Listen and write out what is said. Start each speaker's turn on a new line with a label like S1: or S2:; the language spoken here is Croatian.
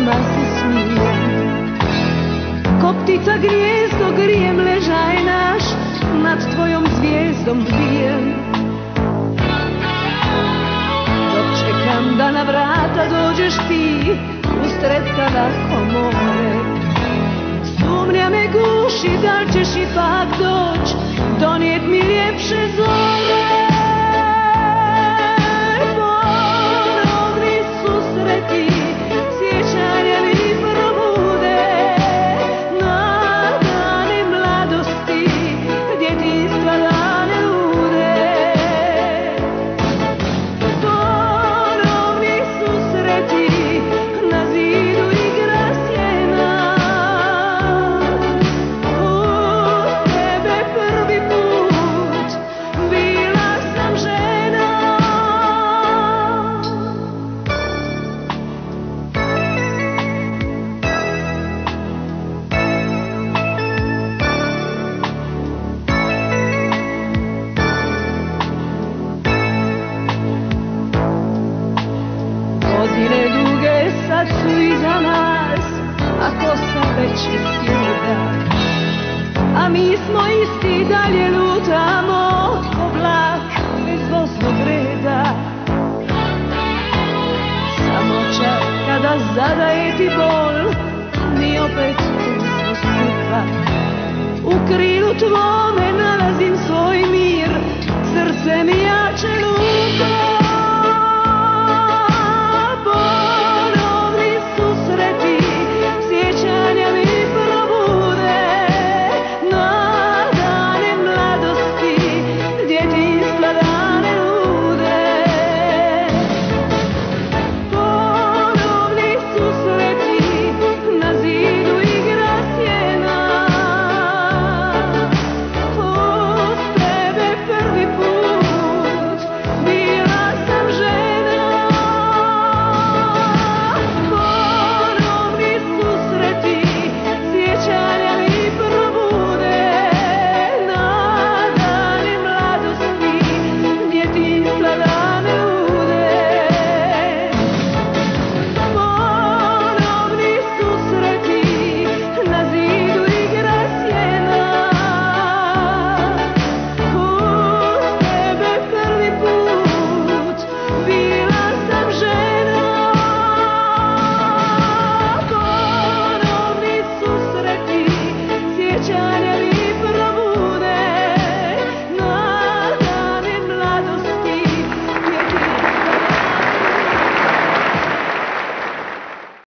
S1: sama se smije Koptica gniezdo, grijem ležaj naš Nad tvojom zvijezdom dvije Dok čekam da na vrata dođeš ti Usred lako more Sumnja me guši da ćeš ipak doć Donijet mi ljepše zlo su iza nas, a to sam već istina. A mi smo isti dalje lutamo, oblak bez voznog reda. Samo čak kada zadaje ti bol, mi opet tu smo skupa. U krilu tvome nalazim svoj mir, srce mi